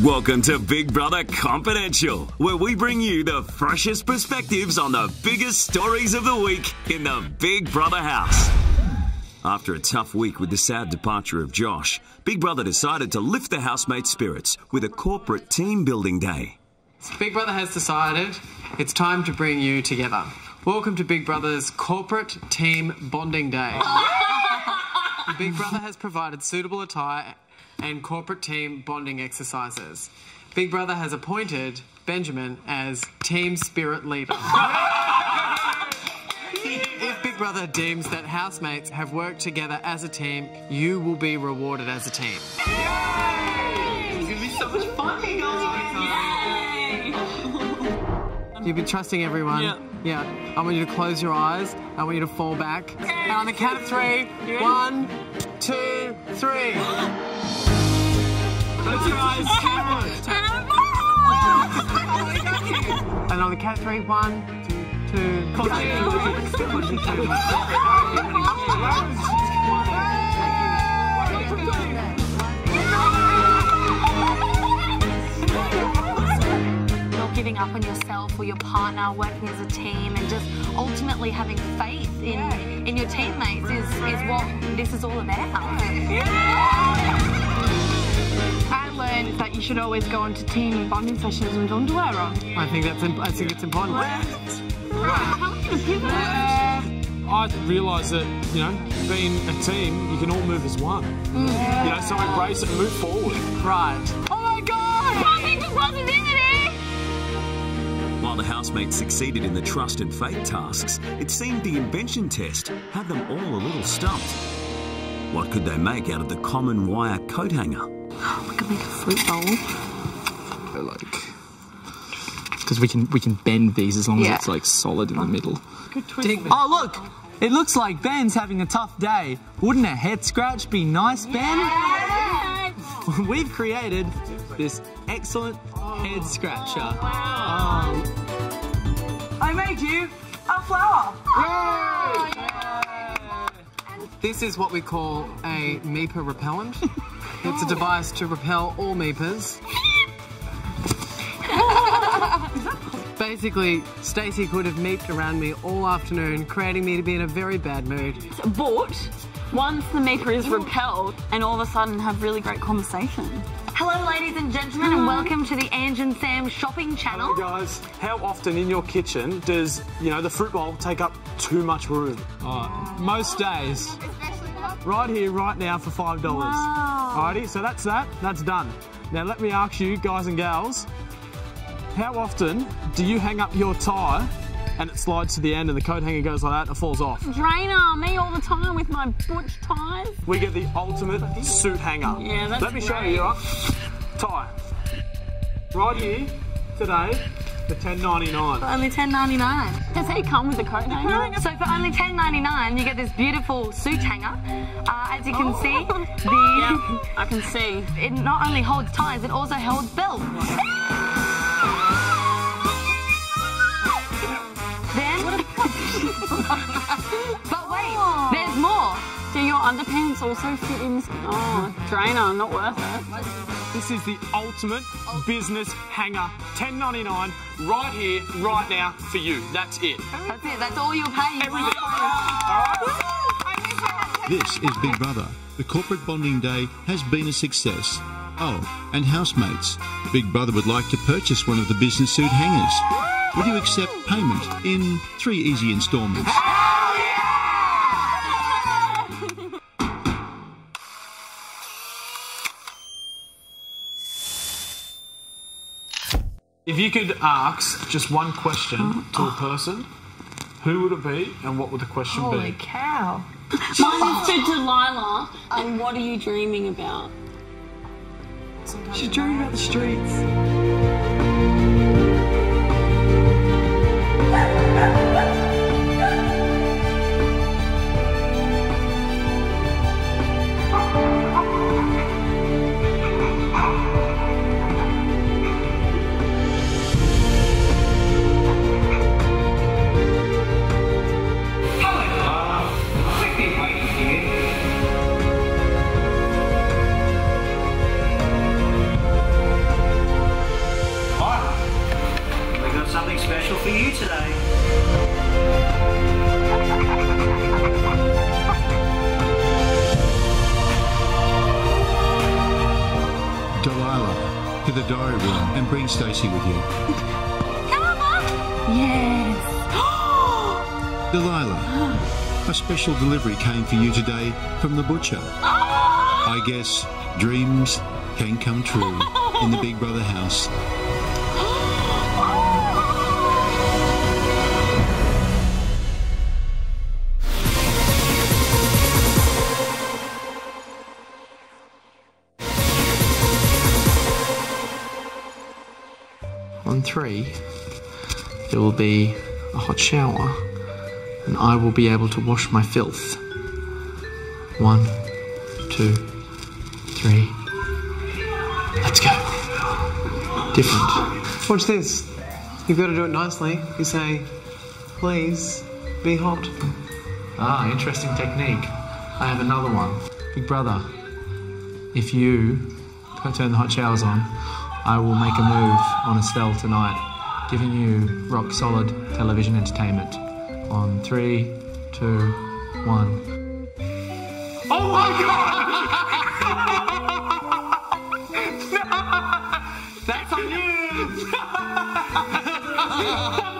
Welcome to Big Brother Confidential, where we bring you the freshest perspectives on the biggest stories of the week in the Big Brother house. After a tough week with the sad departure of Josh, Big Brother decided to lift the housemates' spirits with a corporate team building day. Big Brother has decided it's time to bring you together. Welcome to Big Brother's corporate team bonding day. Big Brother has provided suitable attire and corporate team bonding exercises. Big Brother has appointed Benjamin as team spirit leader. if Big Brother deems that housemates have worked together as a team, you will be rewarded as a team. It's gonna be so much fun, guys! You've been trusting everyone. Yeah. Yeah. I want you to close your eyes. I want you to fall back. And on the count of three, one, two, three. Close your eyes. And on the count three, one, two, not giving up on yourself or your partner, working as a team, and just ultimately having faith in, in your teammates is, is what this is all about. I learned that you should always go onto team bonding sessions with underwear on. I think that's. Imp- I think it's important. I uh, realise that, you know, being a team, you can all move as one. You know, so embrace it and move forward. Right. Oh my god! Positive positivity! While the housemates succeeded in the trust and faith tasks, it seemed the invention test had them all a little stumped. What could they make out of the common wire coat hanger? Oh, we could make a fruit bowl. like because we can we can bend these as long Yeah. as it's like solid in the middle. Oh, look! It looks like Ben's having a tough day. Wouldn't a head scratch be nice, Ben? We've created this excellent head scratcher. Oh. I made you a flower! This is what we call a Meeper repellent. it's a device to repel all Meepers. Basically, Stacey could have meeped around me all afternoon, creating me to be in a very bad mood. But once the meeper is repelled and all of a sudden have really great conversation. Hello, ladies and gentlemen, and welcome to the Ange and Sam shopping channel. Guys, how often in your kitchen does, you know, the fruit bowl take up too much room? Oh, most days. Right here, right now, for $5. Alrighty, so that's that. That's done. Now, let me ask you, guys and gals, how often do you hang up your tie and it slides to the end and the coat hanger goes like that and it falls off? Drainer, me all the time with my butch ties. We get the ultimate suit hanger. Yeah, that's Let me show you, right? Tie. Right here, today, for ten ninety nine. Only $10.99. Does he come with a coat hanger? So for only $10.99, you get this beautiful suit hanger. Uh, as you can see, the Yeah, I can see. it not only holds ties, it also holds belts. then, but wait, there's more. Do your underpants also fit in this? Oh, drainer, not worth it. This is the ultimate business hanger. Ten ninety nine, right here, right now, for you. That's it. That's it. That's all you'll pay. Everything. This is Big Brother. The corporate bonding day has been a success. Oh, and housemates. Big Brother would like to purchase one of the business suit hangers. Would you accept payment in three easy installments? If you could ask just one question to a person, who would it be and what would the question be? cow. Mine is to Delilah. And what are you dreaming about? She's dreaming about the streets. Special delivery came for you today from the butcher. I guess dreams can come true in the Big Brother house. On three, there will be a hot shower, and I will be able to wash my filth. One, two, three. Let's go. Different. Watch this. You've got to do it nicely. You say, please be hot. Ah, interesting technique. I have another one. Big brother, if you turn the hot showers on, I will make a move on Estelle tonight, giving you rock solid television entertainment. On three, two, one. Oh my god! That's on you!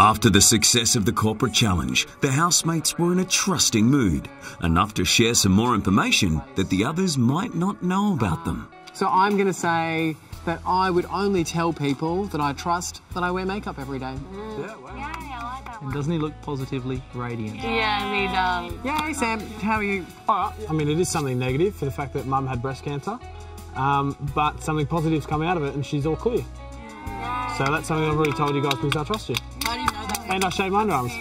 After the success of the corporate challenge, the housemates were in a trusting mood, enough to share some more information that the others might not know about them. So I'm going to say that I would only tell people that I trust that I wear makeup every day. Mm. Yeah, wow. yeah, I like that. One. And doesn't he look positively radiant? Yeah, he does. Yay, Sam. How are you? All right. I mean, it is something negative for the fact that mum had breast cancer, um, but something positive's come out of it and she's all clear. So that's something I've already told you guys because I trust you. And I shaved my underarms.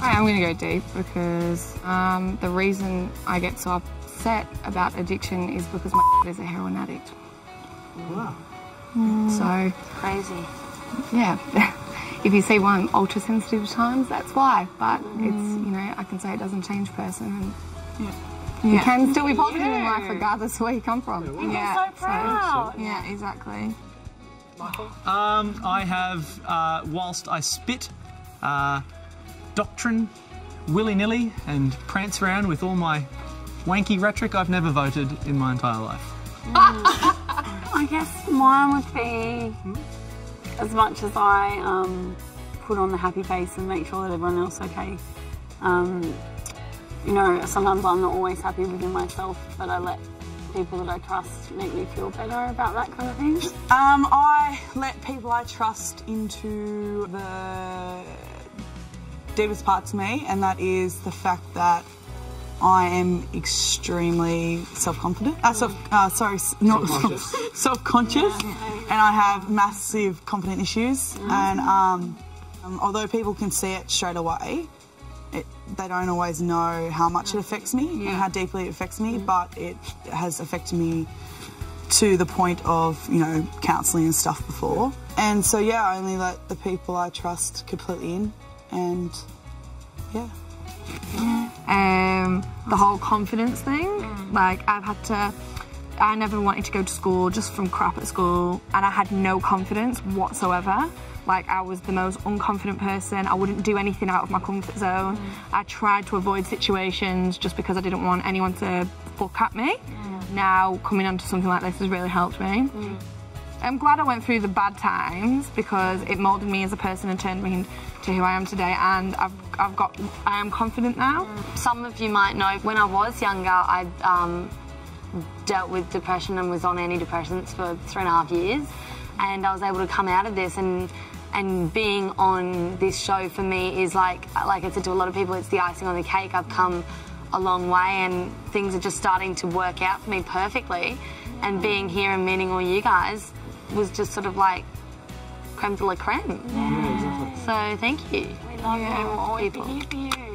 I'm going to go deep because um, the reason I get so upset about addiction is because my is a heroin addict. Wow. So, Crazy. yeah, if you see why I'm ultra sensitive at times, that's why. But it's, you know, I can say it doesn't change person and you can still be positive in life regardless of where you come from. Yeah, so proud. yeah, exactly. Um, I have, uh, whilst I spit, uh, doctrine willy nilly and prance around with all my wanky rhetoric, I've never voted in my entire life. I guess mine would be as much as I um, put on the happy face and make sure that everyone else is okay. Um, you know, sometimes I'm not always happy within myself, but I let people that I trust make me feel better about that kind of thing. Um, I let people I trust into the deepest parts of me, and that is the fact that I am extremely self-confident. Uh, self, uh, sorry, not Self-conscious. self-conscious, and I have massive confident issues. And um, um, although people can see it straight away, it, they don't always know how much it affects me and how deeply it affects me. But it has affected me to the point of you know counselling and stuff before. And so yeah, I only let the people I trust completely in, and yeah. um, the whole confidence thing. Like I've had to. I never wanted to go to school just from crap at school, and I had no confidence whatsoever. Like I was the most unconfident person. I wouldn't do anything out of my comfort zone. Mm. I tried to avoid situations just because I didn't want anyone to fuck at me. Mm. Now coming onto something like this has really helped me. Mm. I'm glad I went through the bad times because it molded me as a person and turned me into who I am today. And I've, I've got, I am confident now. Some of you might know when I was younger, I um, dealt with depression and was on antidepressants for three and a half years, and I was able to come out of this and. And being on this show for me is like, like I said to a lot of people, it's the icing on the cake. I've come a long way, and things are just starting to work out for me perfectly. And being here and meeting all you guys was just sort of like creme de la creme. So thank you. We love you. Always be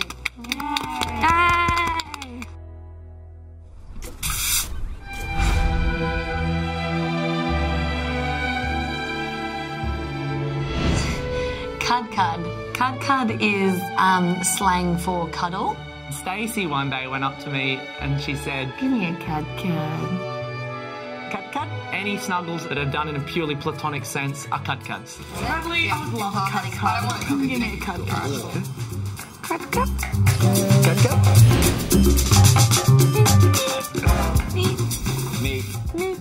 Cud cud. Cud cud is um, slang for cuddle. Stacey one day went up to me and she said, Give me a cud cud. Cut cut. Any snuggles that are done in a purely platonic sense are cut cuts. Probably, I would love a cud cud. Give me a cud cud. Cud cud. Cut cut. Me.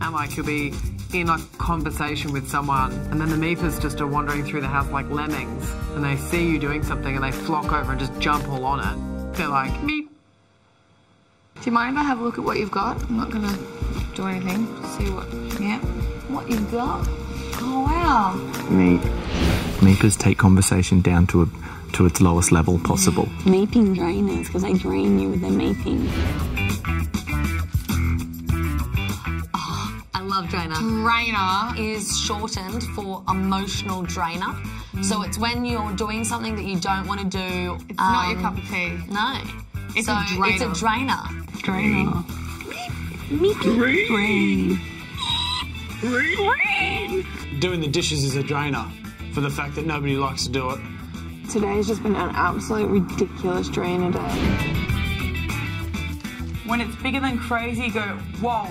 And like you'll be in a conversation with someone, and then the meepers just are wandering through the house like lemmings, and they see you doing something, and they flock over and just jump all on it. They're like, meep. Do you mind if I have a look at what you've got? I'm not gonna do anything. See what. Yeah. What you've got? Oh wow. Me. Meepers take conversation down to a, to its lowest level possible. Meeping drainers because they drain you with their meeping. I love drainer. Is shortened for emotional drainer. So it's when you're doing something that you don't want to do. It's not your um, cup of tea. No. It's so a it's a drainer. Drainer. Doing the dishes is a drainer for the fact that nobody likes to do it. Today's just been an absolute ridiculous drainer day. When it's bigger than crazy, you go, whoa,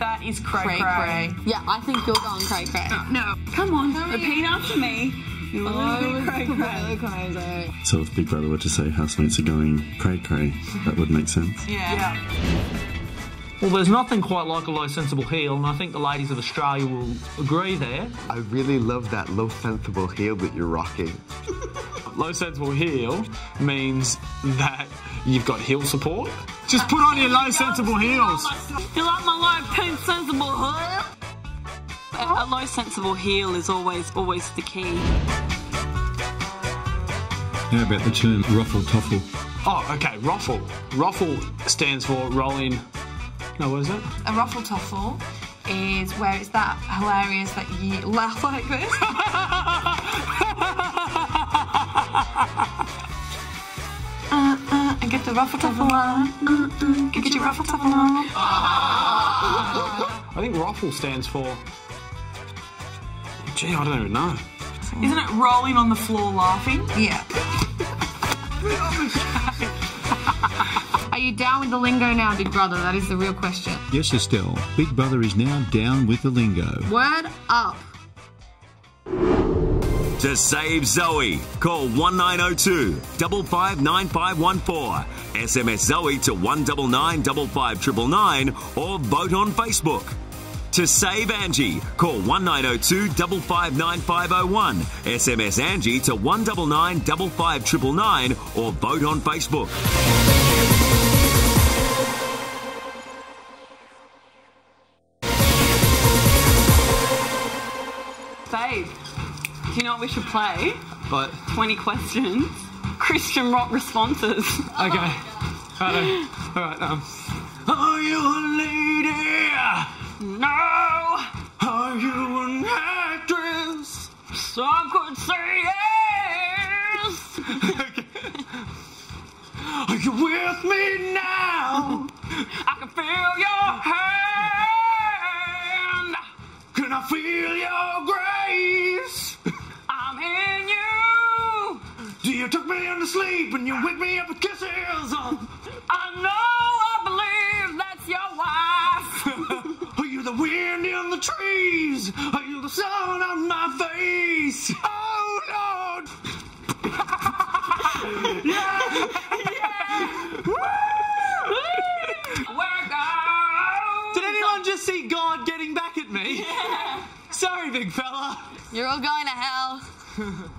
that is cray Cray cray. Yeah, I think you're going cray cray. Oh, no, come on, repeat after me. You're a little bit oh, cray cray. So if Big Brother were to say housemates are going cray cray, that would make sense. Yeah. Well, there's nothing quite like a low sensible heel, and I think the ladies of Australia will agree there. I really love that low sensible heel that you're rocking. Low sensible heel means that you've got heel support. Just put on your low sensible heels. You like my low pink sensible heel? A, a low sensible heel is always always the key. How about the term ruffle toffle? Oh, okay, ruffle. Ruffle stands for rolling. No, what is it? A ruffle tuffle is where it's that hilarious that you laugh like this. uh, uh, and get the ruffle toffle on. Uh, uh, get your ruffle toffle on. I think ruffle stands for. Gee, I don't even know. Isn't it rolling on the floor laughing? Yeah. Are you down with the lingo now, Big Brother? That is the real question. Yes, Estelle. Big Brother is now down with the lingo. Word up. To save Zoe, call 1902 559514. SMS Zoe to 199 or vote on Facebook. To save Angie, call 1902 559501. SMS Angie to 199 or vote on Facebook. Babe, do you know what we should play? But 20 questions. Christian rock responses. okay. Alright, alright. Um, are you a lady? No! Are you an actress? Some could say yes! okay. Are you with me now? I can feel your hand! Can I feel your grace? Do you tuck me into sleep and you wake me up with kisses? I know I believe that's your wife! Are you the wind in the trees? Are you the sun on my face? Oh Lord! Where goes? Did anyone just see God getting back at me? Sorry, big fella. You're all going to hell.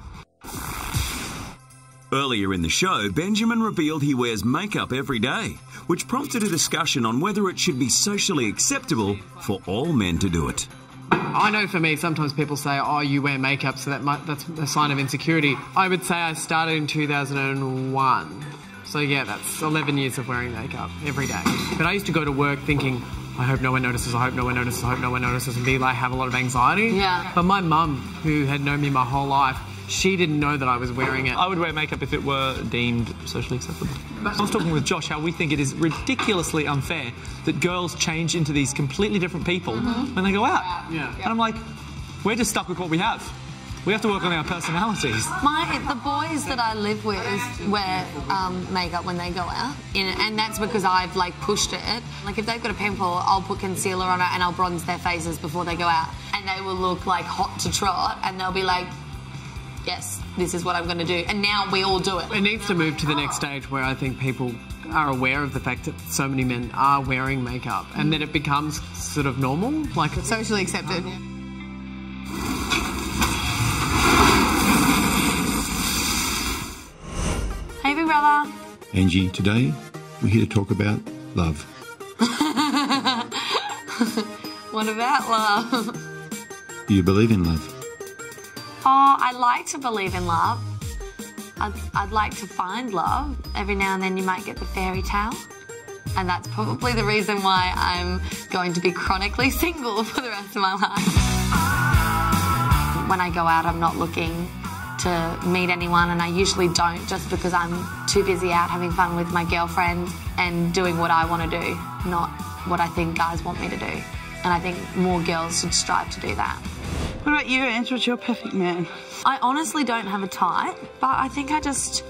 Earlier in the show, Benjamin revealed he wears makeup every day, which prompted a discussion on whether it should be socially acceptable for all men to do it. I know for me, sometimes people say, "Oh, you wear makeup, so that might, that's a sign of insecurity." I would say I started in 2001, so yeah, that's 11 years of wearing makeup every day. But I used to go to work thinking, "I hope no one notices. I hope no one notices. I hope no one notices," and be like, have a lot of anxiety. Yeah. But my mum, who had known me my whole life, she didn't know that I was wearing it. I would wear makeup if it were deemed socially acceptable. I was talking with Josh how we think it is ridiculously unfair that girls change into these completely different people when they go out. Yeah. And I'm like, we're just stuck with what we have. We have to work on our personalities. My the boys that I live with wear um, makeup when they go out, and that's because I've like pushed it. Like if they've got a pimple, I'll put concealer on it and I'll bronze their faces before they go out, and they will look like hot to trot, and they'll be like, "Yes, this is what I'm going to do." And now we all do it. It needs to move to the next stage where I think people are aware of the fact that so many men are wearing makeup and that it becomes sort of normal, like socially accepted. Hey, big brother. Angie, today we're here to talk about love. what about love? Do you believe in love? Oh, I like to believe in love. I'd, I'd like to find love. Every now and then you might get the fairy tale. And that's probably the reason why I'm going to be chronically single for the rest of my life. When I go out, I'm not looking to meet anyone, and I usually don't just because I'm too busy out having fun with my girlfriend and doing what I want to do, not what I think guys want me to do. And I think more girls should strive to do that. What about you, Ange? What's your perfect man? I honestly don't have a type, but I think I just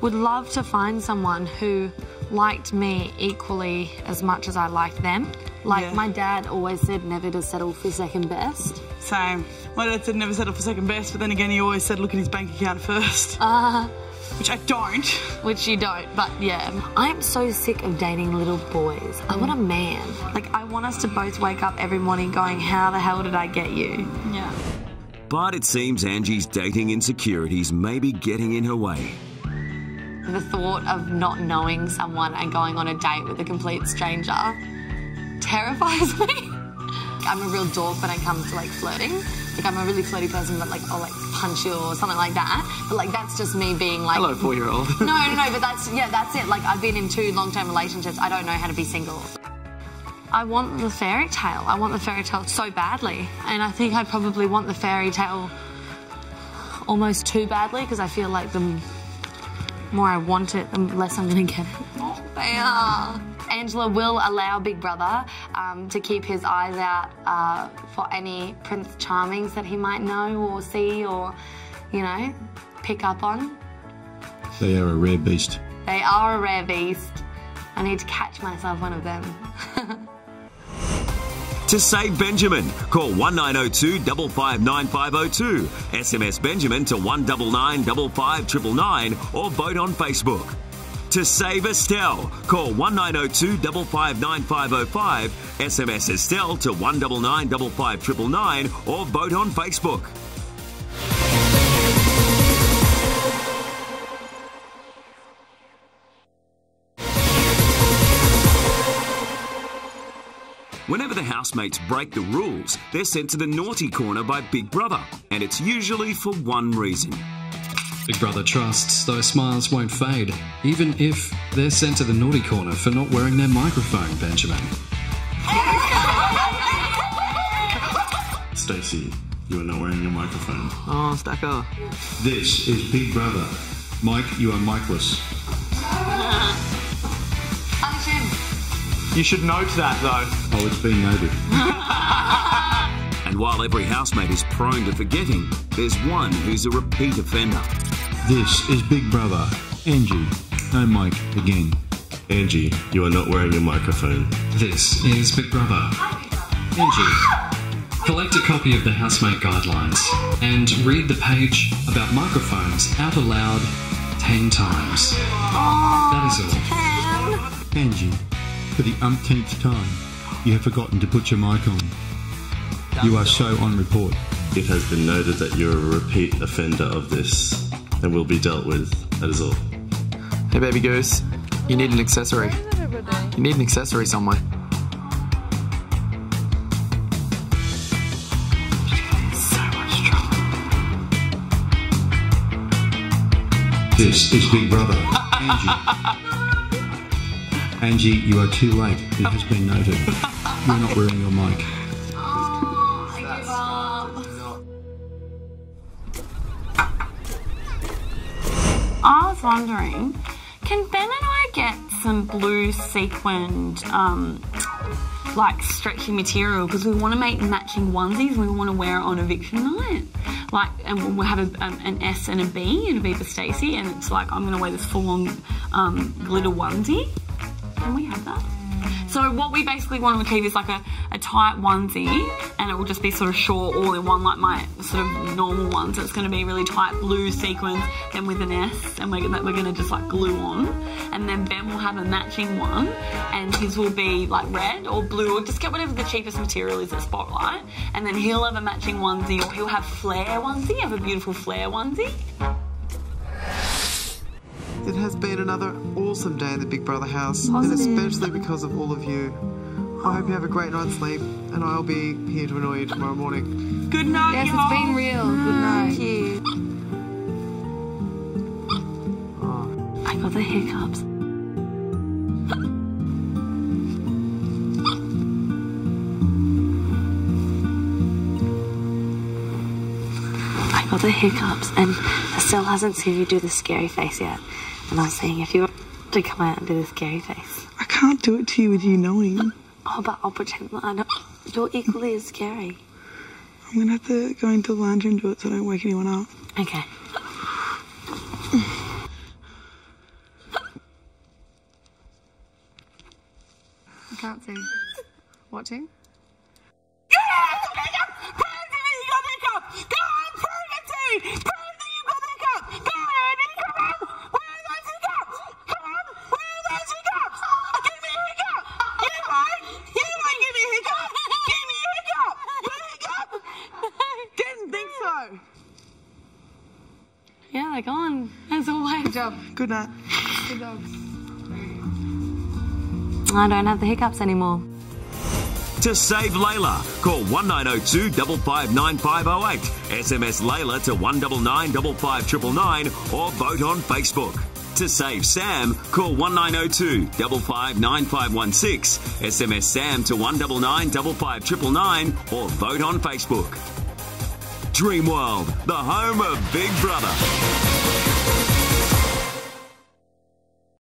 would love to find someone who liked me equally as much as I liked them. Like Yeah. my dad always said never to settle for second best. Same. My dad said never settle for second best, but then again, he always said look at his bank account first. Uh, Which I don't. Which you don't, but yeah. I'm so sick of dating little boys. I want a man. Like, I want us to both wake up every morning going, How the hell did I get you? Yeah. But it seems Angie's dating insecurities may be getting in her way. The thought of not knowing someone and going on a date with a complete stranger terrifies me. I'm a real dork when it comes to like flirting. Like I'm a really flirty person, but like I'll like punch you or something like that. But like that's just me being like. hello, four-year-old. no, no, no. But that's yeah, that's it. Like I've been in two long-term relationships. I don't know how to be single. I want the fairy tale. I want the fairy tale so badly, and I think I probably want the fairy tale almost too badly because I feel like the more I want it, the less I'm going to get it. Oh, they are. Angela will allow Big Brother um, to keep his eyes out uh, for any Prince Charmings that he might know or see or, you know, pick up on. They are a rare beast. They are a rare beast. I need to catch myself one of them. To save Benjamin, call 1902 559502, SMS Benjamin to 199 55999 or vote on Facebook. To save Estelle, call 1902 559505, SMS Estelle to 199 55999 or vote on Facebook. Whenever the housemates break the rules, they're sent to the naughty corner by Big Brother, and it's usually for one reason. Big Brother trusts those smiles won't fade, even if they're sent to the naughty corner for not wearing their microphone, Benjamin. Stacey, you are not wearing your microphone. Oh, Stacker. This is Big Brother. Mike, you are Mikeless. You should note that though. Oh, it's been noted. And while every housemate is prone to forgetting, there's one who's a repeat offender. This is Big Brother. Angie. No, Mike, again. Angie, you are not wearing your microphone. This is Big Brother. Angie, collect a copy of the housemate guidelines and read the page about microphones out aloud 10 times. That is all. Angie, for the umpteenth time, you have forgotten to put your mic on. You are so on report. It has been noted that you're a repeat offender of this and will be dealt with. That is all. Hey, baby goose. You need an accessory. You need an accessory somewhere. This is Big Brother. Angie. Angie, you are too late. It has been noted. You're not wearing your mic. Wondering, can Ben and I get some blue sequined, um, like stretchy material because we want to make matching onesies. We want to wear it on eviction night. Like and we'll have a, um, an S and a B in for Stacey, and it's like I'm going to wear this full-on um, glitter onesie. Can we have that? So what we basically want to achieve is like a, a tight onesie and it will just be sort of short all in one like my sort of normal one. So it's going to be really tight blue sequins then with an S and we're, gonna, we're going to just like glue on. And then Ben will have a matching one and his will be like red or blue or just get whatever the cheapest material is at Spotlight. And then he'll have a matching onesie or he'll have flare onesie, have a beautiful flare onesie. It has been another awesome day in the Big Brother house, Positive. and especially because of all of you. I hope you have a great night's sleep, and I'll be here to annoy you tomorrow morning. Good night, Yes, y'all. it's been real. Good night. Thank you. Oh. I got the hiccups. I got the hiccups, and Estelle hasn't seen you do the scary face yet. And I was saying, if you were to come out and do the scary face, I can't do it to you with you knowing. oh, but I'll pretend that I know. You're equally as scary. I'm gonna have to go into the lounge and do it so I don't wake anyone up. Okay. I can't see. Watching? You didn't think so. Yeah, they're gone, as always. Good job. Good night. Good dogs. I don't have the hiccups anymore. To save Layla, call 1902 559508, SMS Layla to 199 or vote on Facebook. To save Sam, call 1902 559516, SMS Sam to 199 559 or vote on Facebook. Dreamworld, the home of Big Brother.